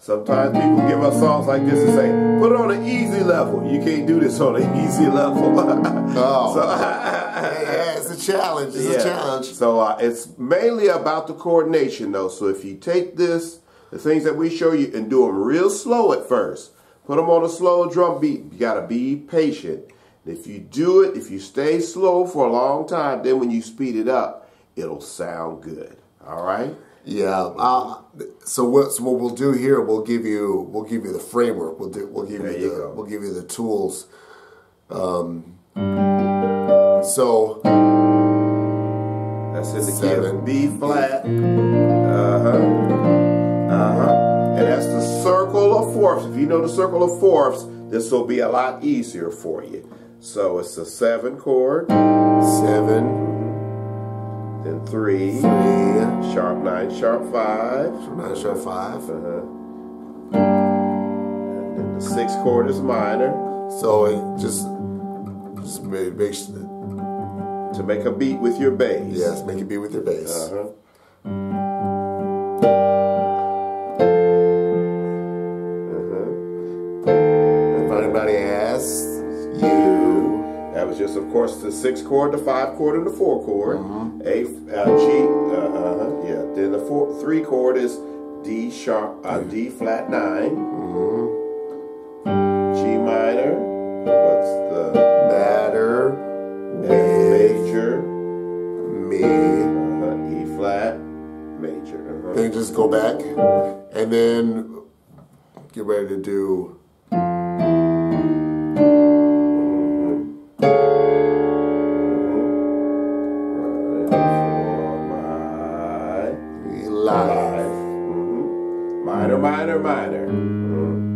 Sometimes people give us songs like this and say, put it on an easy level. You can't do this on an easy level. oh. So, yeah, it's a challenge. It's yeah. a challenge. So uh, it's mainly about the coordination, though. So if you take this, the things that we show you, and do them real slow at first, put them on a slow drum beat. You got to be patient. If you do it, if you stay slow for a long time, then when you speed it up, it'll sound good. All right? Yeah. Uh, so what? So what we'll do here? We'll give you. We'll give you the framework. We'll do. We'll give there you, the. we'll give you the tools. Um. So. That's in the seven. key of B flat. Uh huh. Uh huh. And that's the circle of fourths. If you know the circle of fourths, this will be a lot easier for you. So it's a seven chord. Seven. Then three. Three. Sharp nine, sharp five. Sharp nine, sharp five. Uh-huh. And then the sixth chord is minor. So it just just make, make to make a beat with your bass. Yes, make a beat with your bass. Uh-huh. Uh-huh. If anybody asks, just, of course, the six chord, the five chord, and the four chord. Mm-hmm. A, uh, G, uh, uh, yeah. Then the four, three chord is D sharp, uh, D flat 9 mm-hmm. G minor. What's the matter? F major. Me. Uh, e flat major. Uh-huh. Then just go back, and then get ready to do. Mm-hmm. Minor, minor, minor. Mm-hmm.